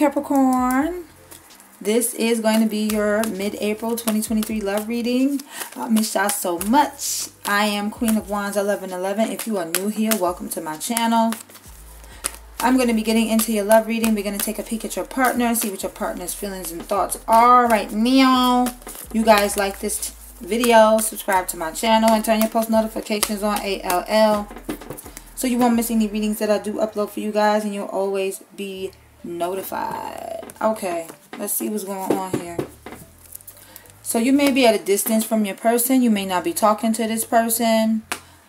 Capricorn. This is going to be your mid-April 2023 love reading. I miss y'all so much. I am Queen of Wands 1111. If you are new here, welcome to my channel. I'm going to be getting into your love reading. We're going to take a peek at your partner, see what your partner's feelings and thoughts are right now. You guys like this video, subscribe to my channel, and turn your post notifications on ALL. So you won't miss any readings that I do upload for you guys, and you'll always be notified. Okay, let's see what's going on here. So you may be at a distance from your person. You may not be talking to this person.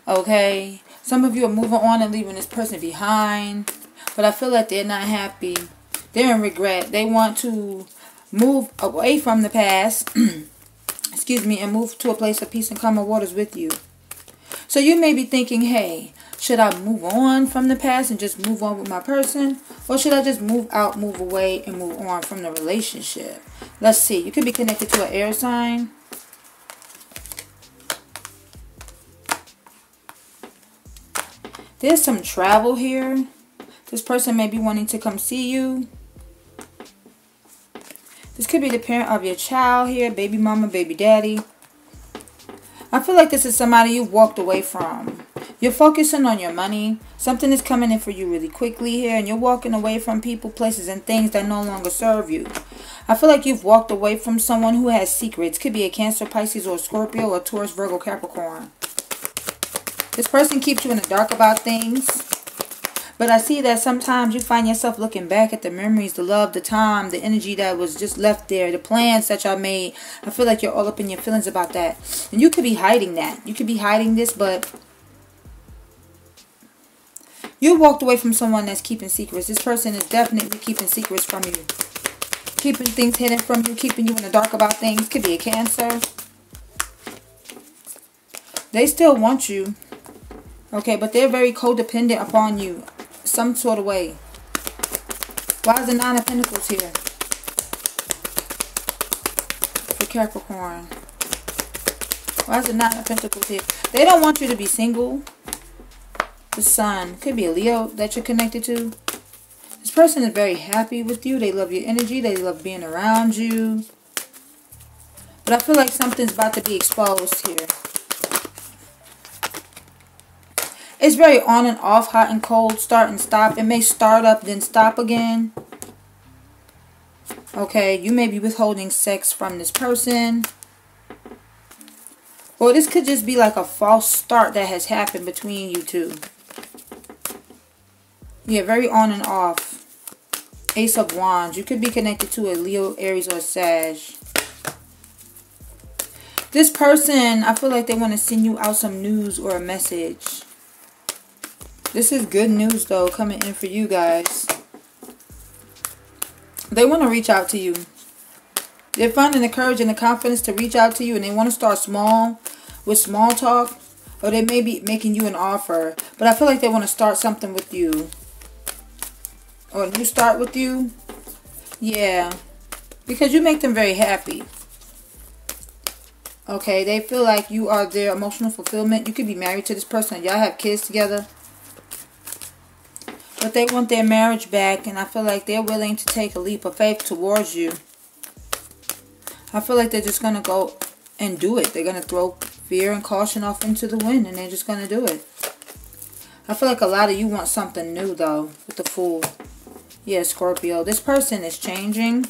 Okay. Some of you are moving on and leaving this person behind. But I feel like they're not happy. They're in regret. They want to move away from the past. excuse me. And move to a place of peace and calmer waters with you. So you may be thinking, hey, should I move on from the past and just move on with my person? Or should I just move out, move away, and move on from the relationship? Let's see. You could be connected to an air sign. There's some travel here. This person may be wanting to come see you. This could be the parent of your child here. Baby mama, baby daddy. I feel like this is somebody you walked away from. You're focusing on your money. Something is coming in for you really quickly here. And you're walking away from people, places, and things that no longer serve you. I feel like you've walked away from someone who has secrets. Could be a Cancer, Pisces, or Scorpio, or Taurus, Virgo, Capricorn. This person keeps you in the dark about things. But I see that sometimes you find yourself looking back at the memories, the love, the time, the energy that was just left there, the plans that y'all made. I feel like you're all up in your feelings about that. And you could be hiding that. You could be hiding this, but you walked away from someone that's keeping secrets. This person is definitely keeping secrets from you. Keeping things hidden from you. Keeping you in the dark about things. Could be a cancer. They still want you. Okay, but they're very codependent upon you. Some sort of way. Why is the Nine of Pentacles here? For Capricorn. Why is the Nine of Pentacles here? They don't want you to be single the sun. Could be a Leo that you're connected to. This person is very happy with you. They love your energy. They love being around you. But I feel like something's about to be exposed here. It's very on and off, hot and cold, start and stop. It may start up, then stop again. Okay, you may be withholding sex from this person. Or this could just be like a false start that has happened between you two. Yeah, very on and off. Ace of Wands. You could be connected to a Leo, Aries, or Sag. This person, I feel like they want to send you out some news or a message. This is good news, though, coming in for you guys. They want to reach out to you. They're finding the courage and the confidence to reach out to you, and they want to start small with small talk. Or they may be making you an offer. But I feel like they want to start something with you or a new start with you. Yeah. Because you make them very happy. Okay, they feel like you are their emotional fulfillment. You could be married to this person. Y'all have kids together. But they want their marriage back. And I feel like they're willing to take a leap of faith towards you. I feel like they're just going to go and do it. They're going to throw fear and caution off into the wind. And they're just going to do it. I feel like a lot of you want something new, though, with the Fool. Yeah, Scorpio. This person is changing.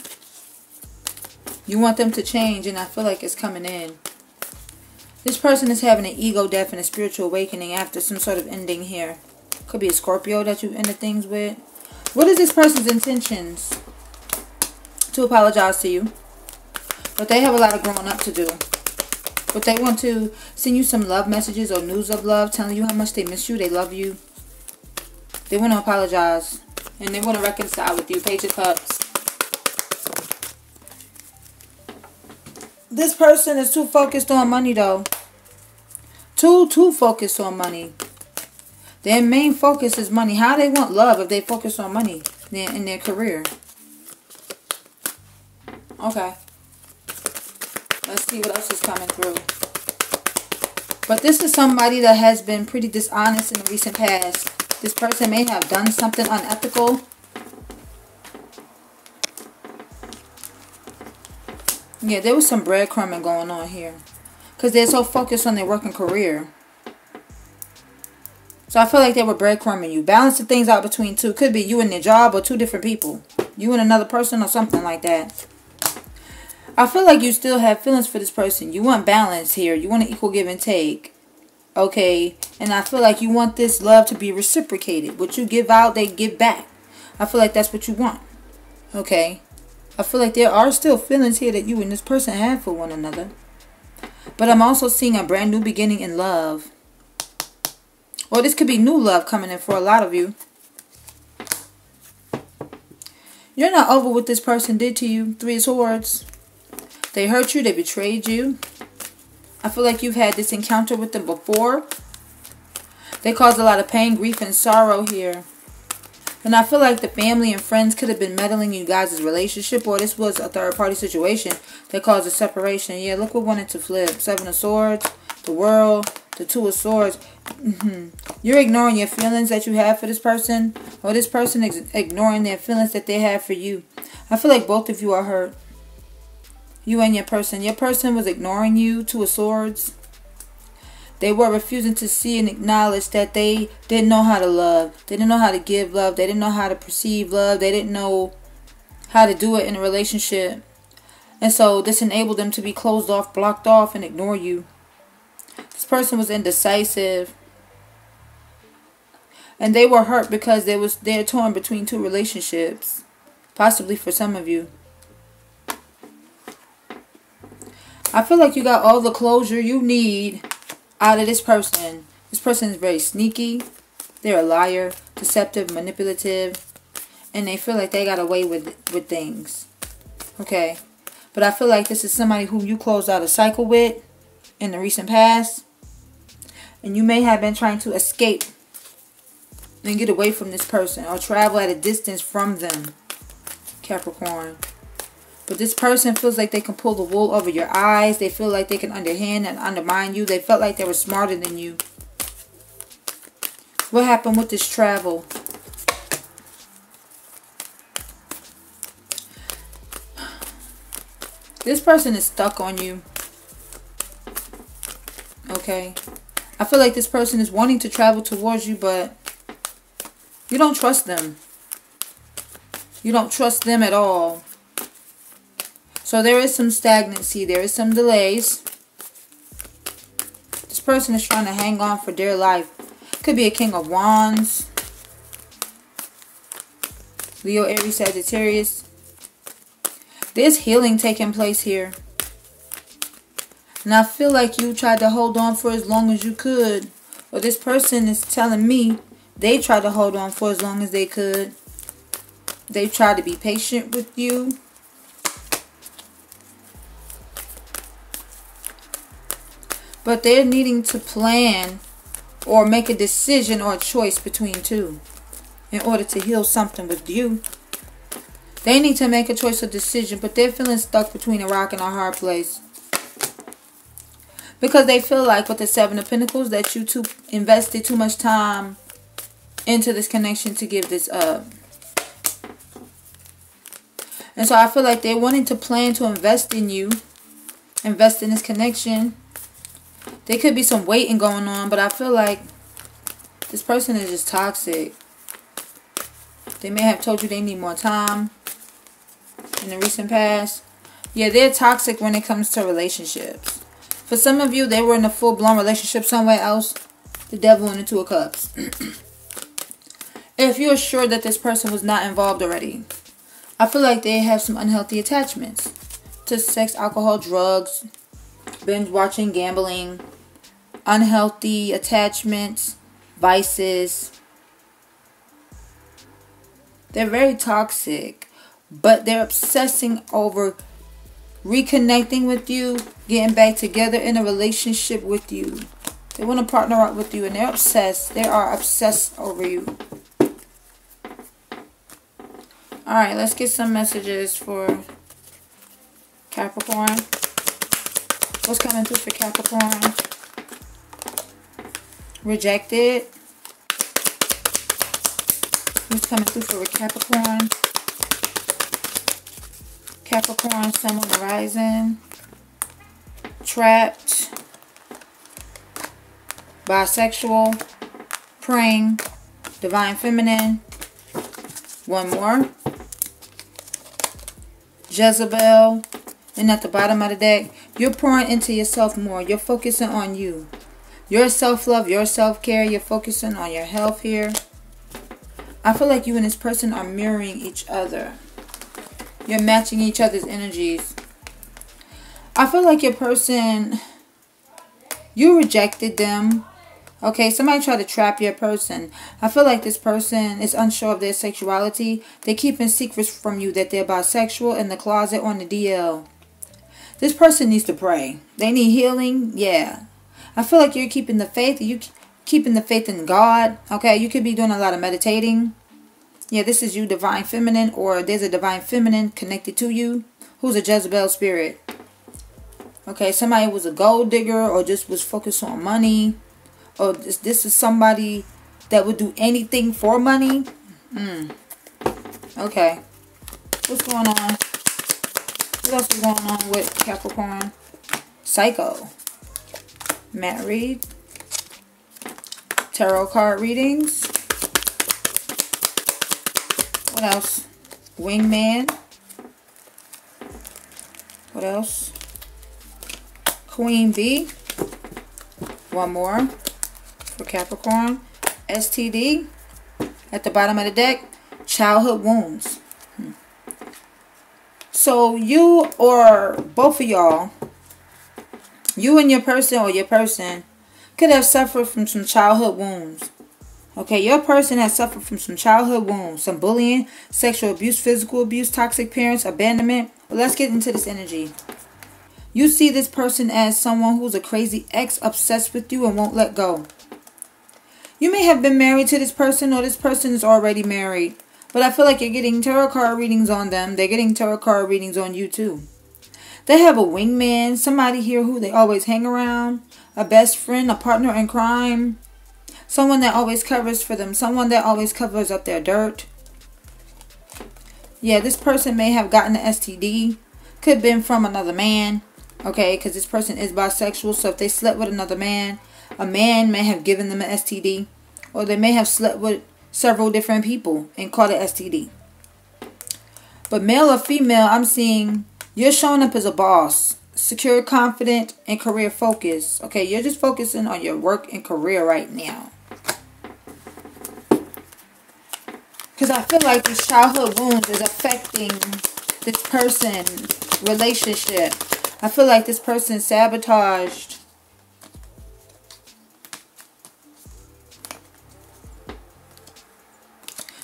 You want them to change, and I feel like it's coming in. This person is having an ego death and a spiritual awakening after some sort of ending here. Could be a Scorpio that you ended things with. What is this person's intentions? To apologize to you. But they have a lot of growing up to do. But they want to send you some love messages or news of love, telling you how much they miss you, they love you. They want to apologize. And they want to reconcile with you. Page of Cups. This person is too focused on money, though. Too, too focused on money. Their main focus is money. How they want love if they focus on money in their career? Okay. Let's see what else is coming through. But this is somebody that has been pretty dishonest in the recent past. This person may have done something unethical. Yeah, there was some breadcrumbing going on here. Because they're so focused on their work and career. So I feel like they were breadcrumbing you. Balancing things out between two. Could be you and your job or two different people. You and another person or something like that. I feel like you still have feelings for this person. You want balance here. You want an equal give and take. Okay, and I feel like you want this love to be reciprocated. What you give out, they give back. I feel like that's what you want. Okay. I feel like there are still feelings here that you and this person have for one another. But I'm also seeing a brand new beginning in love. Or this could be new love coming in for a lot of you. You're not over what this person did to you. Three Swords. They hurt you. They betrayed you. I feel like you've had this encounter with them before. They caused a lot of pain, grief, and sorrow here. And I feel like the family and friends could have been meddling in you guys' relationship or this was a third party situation that caused a separation. Yeah, look what wanted to flip. Seven of Swords, the world, the Two of Swords. Mm -hmm. You're ignoring your feelings that you have for this person or this person is ignoring their feelings that they have for you. I feel like both of you are hurt. You and your person. Your person was ignoring you, Two of Swords. They were refusing to see and acknowledge that they didn't know how to love. They didn't know how to give love. They didn't know how to perceive love. They didn't know how to do it in a relationship. And so this enabled them to be closed off, blocked off, and ignore you. This person was indecisive. And they were hurt because they was they're torn between two relationships. Possibly for some of you. I feel like you got all the closure you need out of this person. This person is very sneaky. They're a liar, deceptive, manipulative, and they feel like they got away with with things. Okay. But I feel like this is somebody who you closed out a cycle with in the recent past. And you may have been trying to escape and get away from this person or travel at a distance from them. Capricorn. But this person feels like they can pull the wool over your eyes. They feel like they can underhand and undermine you. They felt like they were smarter than you. What happened with this travel? This person is stuck on you. Okay. I feel like this person is wanting to travel towards you, but you don't trust them. You don't trust them at all. So there is some stagnancy. There is some delays. This person is trying to hang on for dear life. Could be a King of Wands. Leo, Aries, Sagittarius. There's healing taking place here. And I feel like you tried to hold on for as long as you could. Or this person is telling me they tried to hold on for as long as they could. They tried to be patient with you. But they're needing to plan or make a decision or a choice between two in order to heal something with you. They need to make a choice or decision, but they're feeling stuck between a rock and a hard place. Because they feel like with the Seven of Pentacles that you two invested too much time into this connection to give this up. And so I feel like they're wanting to plan to invest in you. Invest in this connection. There could be some waiting going on, but I feel like this person is just toxic. They may have told you they need more time in the recent past. Yeah, they're toxic when it comes to relationships. For some of you, they were in a full-blown relationship somewhere else. The devil in the two of cups. if you're sure that this person was not involved already, I feel like they have some unhealthy attachments to sex, alcohol, drugs, binge watching, gambling, unhealthy attachments, vices. They're very toxic, but they're obsessing over reconnecting with you, getting back together in a relationship with you. They want to partner up with you and they're obsessed. They are obsessed over you. Alright, let's get some messages for Capricorn. What's coming through for Capricorn? Rejected. What's coming through for Capricorn? Capricorn, Sun, Moon, Rising. Trapped. Bisexual. Praying. Divine Feminine. One more. Jezebel. And at the bottom of the deck, you're pouring into yourself more. You're focusing on you. Your self-love, your self-care. You're focusing on your health here. I feel like you and this person are mirroring each other. You're matching each other's energies. I feel like your person, you rejected them. Okay, somebody tried to trap your person. I feel like this person is unsure of their sexuality. They're keeping secrets from you that they're bisexual in the closet on the DL. This person needs to pray. They need healing. Yeah. I feel like you're keeping the faith. You keeping the faith in God. Okay, you could be doing a lot of meditating. Yeah, this is you, divine feminine, or there's a divine feminine connected to you who's a Jezebel spirit. Okay, somebody was a gold digger or just was focused on money. Or this, this is somebody that would do anything for money. Hmm. Okay. What's going on? What else is going on with Capricorn? Psycho. Matt Reed. Tarot card readings. What else? Wingman. What else? Queen Bee. One more for Capricorn. STD. At the bottom of the deck. Childhood wounds. So you or both of y'all, you and your person or your person could have suffered from some childhood wounds. Okay, your person has suffered from some childhood wounds, some bullying, sexual abuse, physical abuse, toxic parents, abandonment. But let's get into this energy. You see this person as someone who's a crazy ex obsessed with you and won't let go. You may have been married to this person or this person is already married. But I feel like you're getting tarot card readings on them. They're getting tarot card readings on you too. They have a wingman, somebody here who they always hang around, a best friend, a partner in crime, Someone that always covers for them. Someone that always covers up their dirt. Yeah, this person may have gotten an STD. Could have been from another man. Okay, because this person is bisexual. So if they slept with another man, a man may have given them an STD. Or they may have slept with several different people and caught an STD. But male or female, I'm seeing you're showing up as a boss secure, confident, and career focused. Okay, you're just focusing on your work and career right now. Because I feel like this childhood wounds is affecting this person's relationship. I feel like this person sabotaged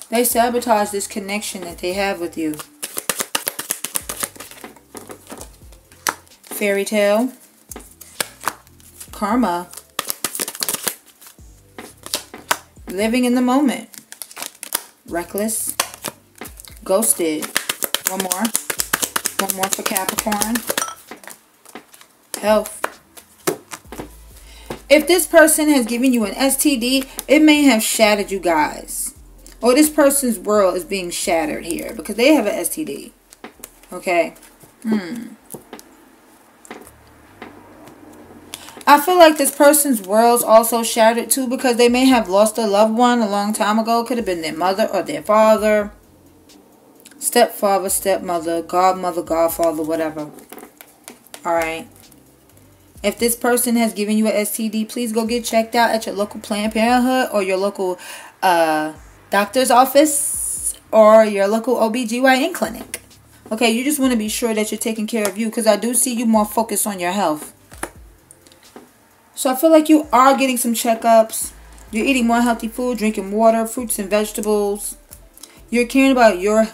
They sabotage this connection that they have with you. Fairy tale. Karma. Living in the moment reckless, ghosted. One more. One more for Capricorn. Health. If this person has given you an STD, it may have shattered you guys. Or this person's world is being shattered here because they have an STD. Okay. Hmm. I feel like this person's world's also shattered too because they may have lost a loved one a long time ago. Could have been their mother or their father. Stepfather, stepmother, godmother, godfather, whatever. Alright. If this person has given you an STD, please go get checked out at your local Planned Parenthood or your local uh, doctor's office or your local OBGYN clinic. Okay, you just want to be sure that you're taking care of you because I do see you more focused on your health. So I feel like you are getting some checkups. You're eating more healthy food, drinking water, fruits and vegetables. You're caring about your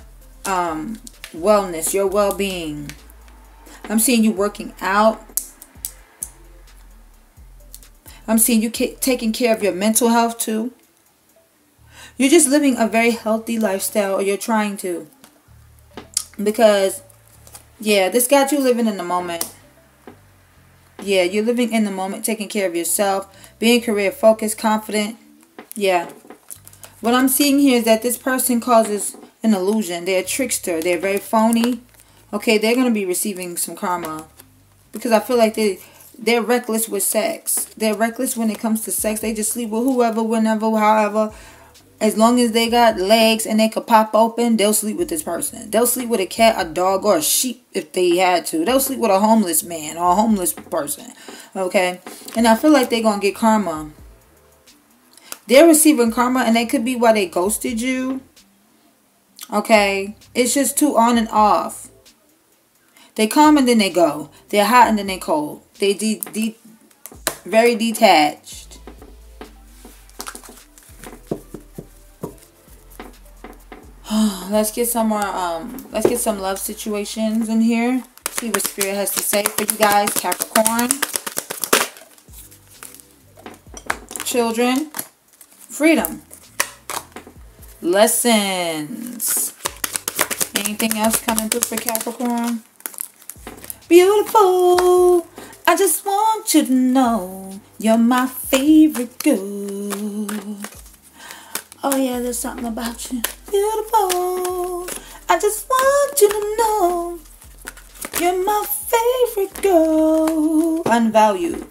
um, wellness, your well-being. I'm seeing you working out. I'm seeing you taking care of your mental health too. You're just living a very healthy lifestyle or you're trying to. Because, yeah, this got you living in the moment. Yeah, you're living in the moment, taking care of yourself, being career focused, confident. Yeah. What I'm seeing here is that this person causes an illusion. They're a trickster. They're very phony. Okay, they're going to be receiving some karma. Because I feel like they, they're reckless with sex. They're reckless when it comes to sex. They just sleep with whoever, whenever, however. As long as they got legs and they could pop open, they'll sleep with this person. They'll sleep with a cat, a dog, or a sheep if they had to. They'll sleep with a homeless man or a homeless person. Okay? And I feel like they're going to get karma. They're receiving karma and they could be why they ghosted you. Okay? It's just too on and off. They come and then they go. They're hot and then they cold. They de, de very detached. let's get some more um let's get some love situations in here. See what spirit has to say for you guys. Capricorn. Children. Freedom. Lessons. Anything else coming through for capricorn? Beautiful. I just want you to know you're my favorite girl oh yeah there's something about you beautiful. I just want you to know you're my favorite girl. Unvalued.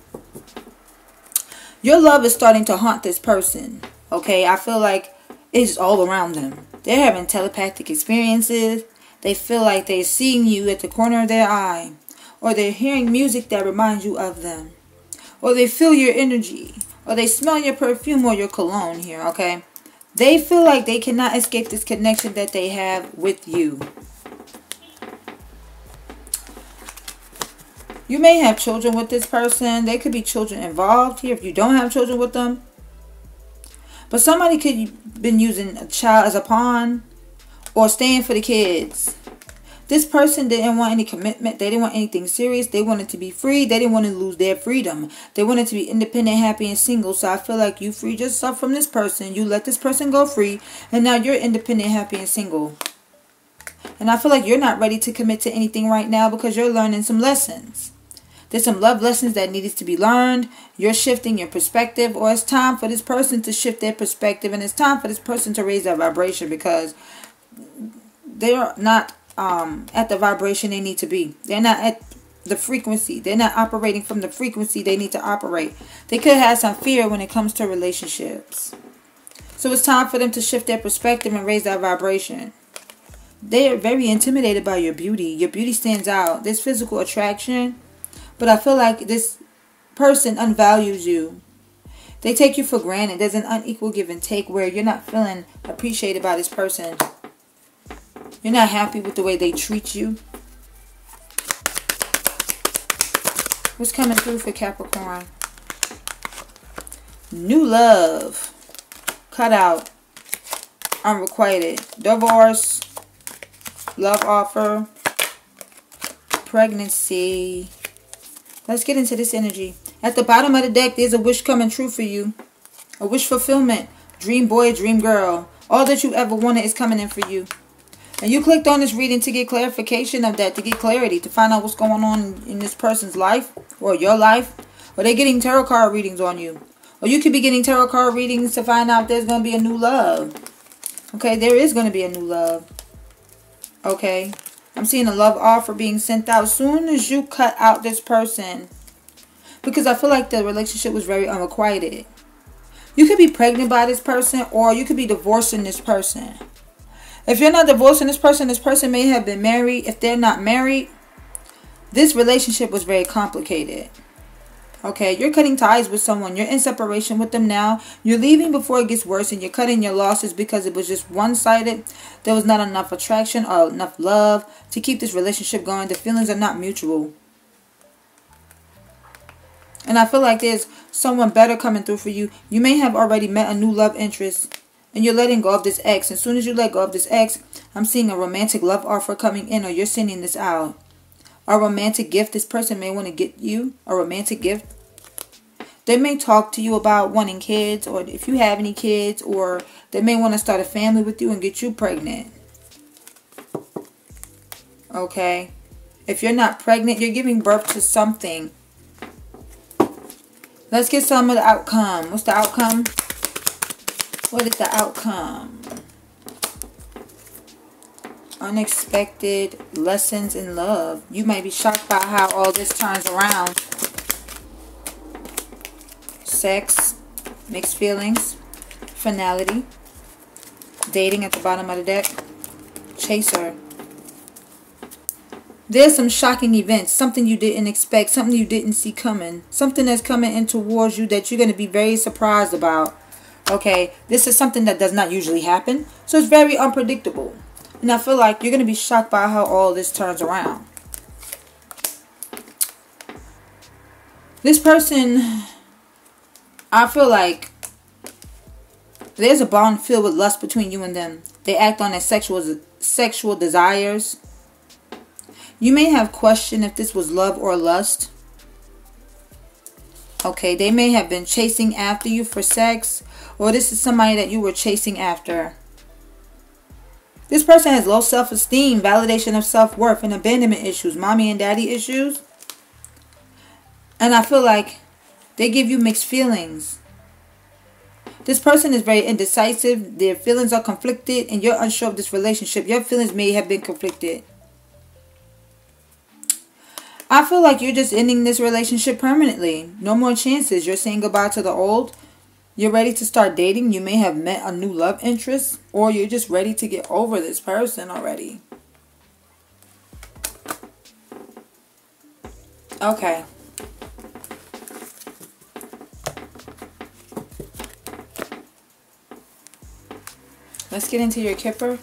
Your love is starting to haunt this person. Okay, I feel like it's all around them. They're having telepathic experiences. They feel like they're seeing you at the corner of their eye. Or they're hearing music that reminds you of them. Or they feel your energy. Or they smell your perfume or your cologne here, okay? They feel like they cannot escape this connection that they have with you. You may have children with this person. They could be children involved here if you don't have children with them. But somebody could been using a child as a pawn or staying for the kids. This person didn't want any commitment. They didn't want anything serious. They wanted to be free. They didn't want to lose their freedom. They wanted to be independent, happy, and single. So I feel like you freed yourself from this person. You let this person go free. And now you're independent, happy, and single. And I feel like you're not ready to commit to anything right now because you're learning some lessons. There's some love lessons that needed to be learned. You're shifting your perspective, or it's time for this person to shift their perspective, and it's time for this person to raise their vibration because they're not um, at the vibration they need to be. They're not at the frequency. They're not operating from the frequency they need to operate. They could have some fear when it comes to relationships. So it's time for them to shift their perspective and raise that vibration. They are very intimidated by your beauty. Your beauty stands out. There's physical attraction. But I feel like this person unvalues you. They take you for granted. There's an unequal give and take where you're not feeling appreciated by this person. You're not happy with the way they treat you. What's coming through for Capricorn? New love. Cut out. Unrequited. Divorce. Love offer. Pregnancy. Let's get into this energy. At the bottom of the deck, there's a wish coming true for you. A wish fulfillment. Dream boy, dream girl. All that you ever wanted is coming in for you. And you clicked on this reading to get clarification of that, to get clarity, to find out what's going on in this person's life or your life. Or they're getting tarot card readings on you. Or you could be getting tarot card readings to find out there's going to be a new love. Okay, there is going to be a new love. Okay. I'm seeing a love offer being sent out as soon as you cut out this person. Because I feel like the relationship was very unrequited. You could be pregnant by this person or you could be divorcing this person. If you're not divorcing this person, this person may have been married. If they're not married, this relationship was very complicated. Okay, you're cutting ties with someone. You're in separation with them now. You're leaving before it gets worse and you're cutting your losses because it was just one-sided. There was not enough attraction or enough love to keep this relationship going. The feelings are not mutual. And I feel like there's someone better coming through for you. You may have already met a new love interest and you're letting go of this ex. As soon as you let go of this ex, I'm seeing a romantic love offer coming in or you're sending this out. A romantic gift. This person may want to get you a romantic gift. They may talk to you about wanting kids or if you have any kids or they may want to start a family with you and get you pregnant. Okay. If you're not pregnant, you're giving birth to something. Let's get some of the outcome. What's the outcome? What is the outcome? unexpected lessons in love. You might be shocked by how all this turns around. Sex, mixed feelings, finality, dating at the bottom of the deck, chaser. There's some shocking events, something you didn't expect, something you didn't see coming, something that's coming in towards you that you're going to be very surprised about. Okay, this is something that does not usually happen, so it's very unpredictable. And I feel like you're going to be shocked by how all this turns around. This person, I feel like there's a bond filled with lust between you and them. They act on their sexual sexual desires you may have questioned if this was love or lust. Okay, they may have been chasing after you for sex, or this is somebody that you were chasing after. This person has low self-esteem, validation of self-worth, and abandonment issues, mommy and daddy issues. And I feel like they give you mixed feelings. This person is very indecisive. Their feelings are conflicted, and you're unsure of this relationship. Your feelings may have been conflicted. I feel like you're just ending this relationship permanently. No more chances. You're saying goodbye to the old. You're ready to start dating. You may have met a new love interest. Or you're just ready to get over this person already. Okay. Let's get into your Kipper.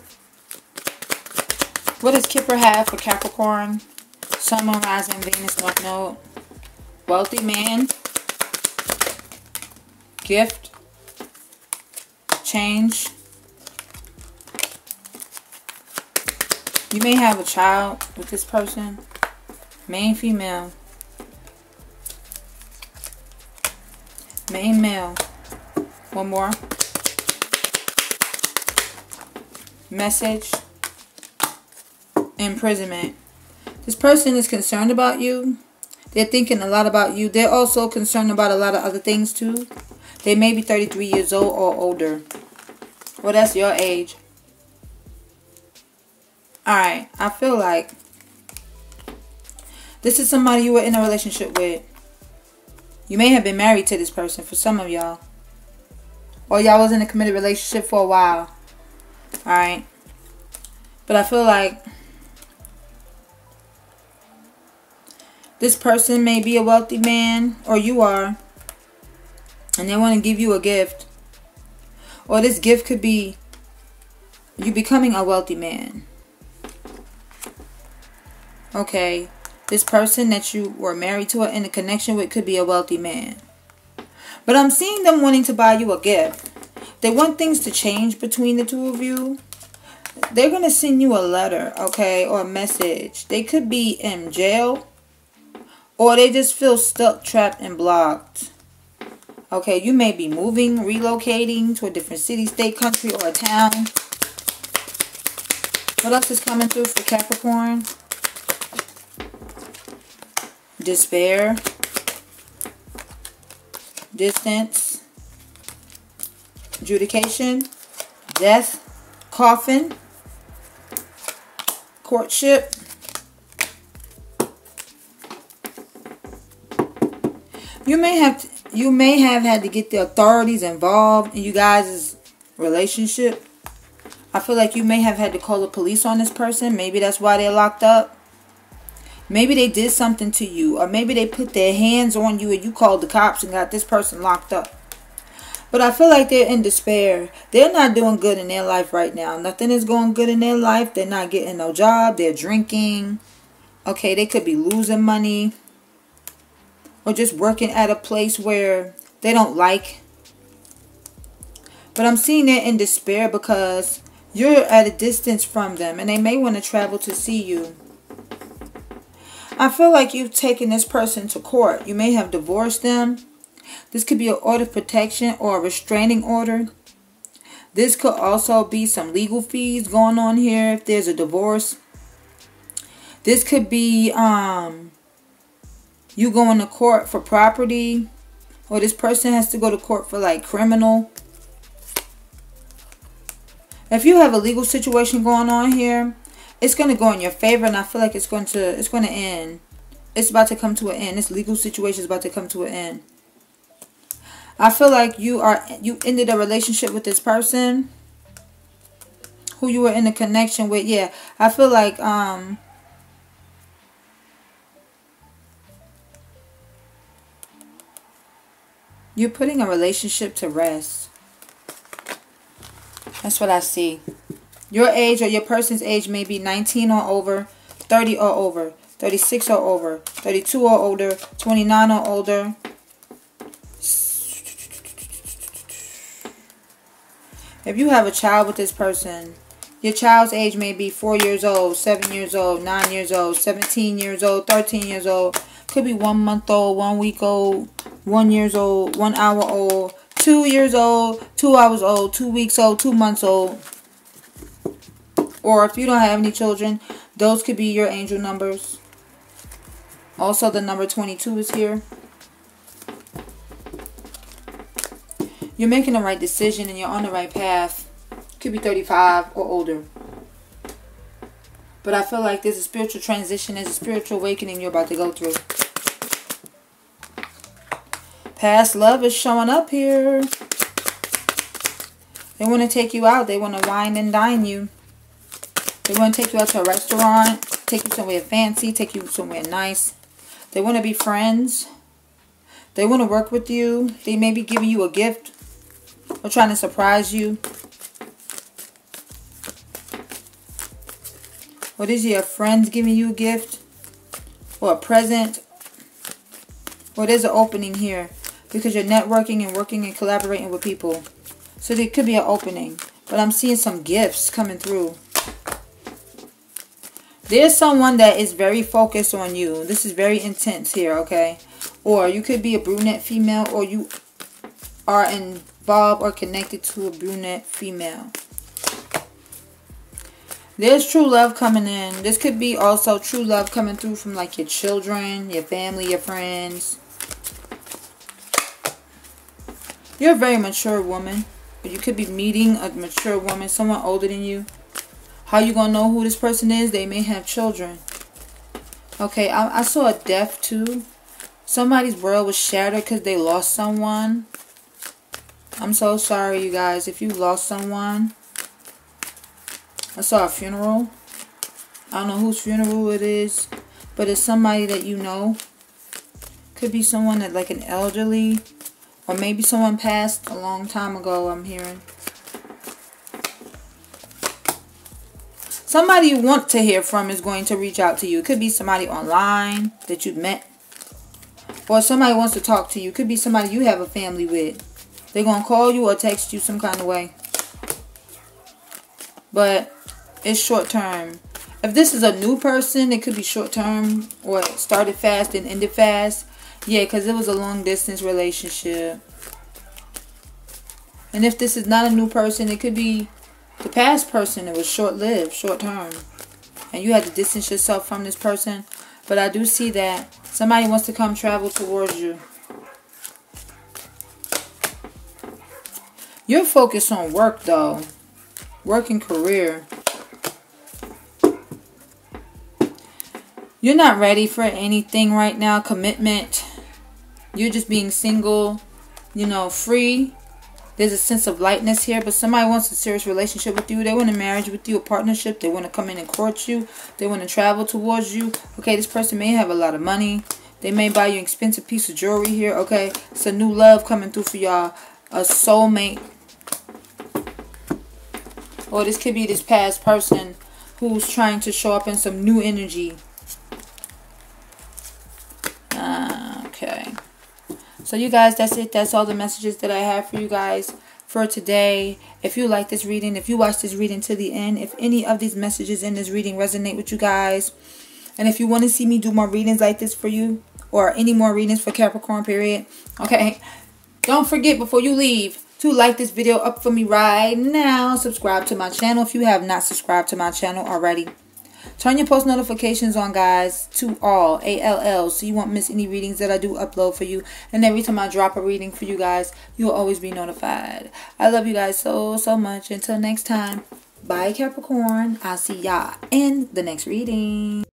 What does Kipper have for Capricorn? Sun, Moon, Rising, Venus, North Node. Wealthy man. Gift. Change. You may have a child with this person. Main female. Main male. One more. Message. Imprisonment. This person is concerned about you. They're thinking a lot about you. They're also concerned about a lot of other things too. They may be 33 years old or older. Well, that's your age. Alright, I feel like this is somebody you were in a relationship with. You may have been married to this person for some of y'all. Or y'all was in a committed relationship for a while. Alright. But I feel like This person may be a wealthy man, or you are, and they want to give you a gift. Or this gift could be you becoming a wealthy man. Okay, this person that you were married to or in a connection with could be a wealthy man. But I'm seeing them wanting to buy you a gift. They want things to change between the two of you. They're going to send you a letter, okay, or a message. They could be in jail or they just feel stuck, trapped, and blocked. Okay, you may be moving, relocating to a different city, state, country, or a town. What else is coming through for Capricorn? Despair. Distance. Adjudication. Death. Coffin. Courtship. you may have you may have had to get the authorities involved in you guys' relationship. I feel like you may have had to call the police on this person. Maybe that's why they're locked up. Maybe they did something to you. Or maybe they put their hands on you and you called the cops and got this person locked up. But I feel like they're in despair. They're not doing good in their life right now. Nothing is going good in their life. They're not getting no job. They're drinking. Okay, they could be losing money or just working at a place where they don't like. But I'm seeing it in despair because you're at a distance from them and they may want to travel to see you. I feel like you've taken this person to court. You may have divorced them. This could be an order of protection or a restraining order. This could also be some legal fees going on here if there's a divorce. This could be um, you going to court for property or this person has to go to court for like criminal if you have a legal situation going on here it's going to go in your favor and I feel like it's going to it's going to end. It's about to come to an end. This legal situation is about to come to an end. I feel like you are you ended a relationship with this person who you were in a connection with. Yeah, I feel like um you're putting a relationship to rest. That's what I see. Your age or your person's age may be 19 or over, 30 or over, 36 or over, 32 or older, 29 or older. If you have a child with this person, your child's age may be 4 years old, 7 years old, 9 years old, 17 years old, 13 years old. Could be 1 month old, 1 week old, 1 years old, 1 hour old, 2 years old, 2 hours old, 2 weeks old, 2 months old. Or if you don't have any children, those could be your angel numbers. Also, the number 22 is here. You're making the right decision and you're on the right path. Could be 35 or older. But I feel like there's a spiritual transition, there's a spiritual awakening you're about to go through. Past love is showing up here. They want to take you out. They want to wine and dine you. They want to take you out to a restaurant, take you somewhere fancy, take you somewhere nice. They want to be friends. They want to work with you. They may be giving you a gift or trying to surprise you. What is your friends giving you a gift or a present? Or there's an opening here because you're networking and working and collaborating with people. So there could be an opening. But I'm seeing some gifts coming through. There's someone that is very focused on you. This is very intense here, okay? Or you could be a brunette female or you are involved or connected to a brunette female. There's true love coming in. This could be also true love coming through from like your children, your family, your friends. You're a very mature woman. But you could be meeting a mature woman, someone older than you. How you going to know who this person is? They may have children. Okay, I, I saw a death too. Somebody's world was shattered because they lost someone. I'm so sorry, you guys. If you lost someone, I saw a funeral. I don't know whose funeral it is, but it's somebody that you know. Could be someone that like an elderly, or maybe someone passed a long time ago, I'm hearing. Somebody you want to hear from is going to reach out to you. It could be somebody online that you've met. Or somebody wants to talk to you. It could be somebody you have a family with. They're going to call you or text you some kind of way. But it's short term. If this is a new person, it could be short term or started fast and ended fast. Yeah, because it was a long distance relationship. And if this is not a new person, it could be the past person. It was short lived, short term. And you had to distance yourself from this person. But I do see that somebody wants to come travel towards you. You're focused on work though. Work and career. You're not ready for anything right now. Commitment. You're just being single, you know, free. There's a sense of lightness here, but somebody wants a serious relationship with you. They want a marriage with you, a partnership. They want to come in and court you. They want to travel towards you. Okay, this person may have a lot of money. They may buy you an expensive piece of jewelry here. Okay, it's a new love coming through for y'all. A soulmate. Or this could be this past person who's trying to show up in some new energy. So you guys, that's it. That's all the messages that I have for you guys for today. If you like this reading, if you watch this reading to the end, if any of these messages in this reading resonate with you guys, and if you want to see me do more readings like this for you, or any more readings for Capricorn period, okay, don't forget before you leave to like this video up for me right now. Subscribe to my channel if you have not subscribed to my channel already. Turn your post notifications on, guys, to all, A-L-L, so you won't miss any readings that I do upload for you. And every time I drop a reading for you guys, you'll always be notified. I love you guys so, so much. Until next time, Bye, Capricorn. I'll see y'all in the next reading.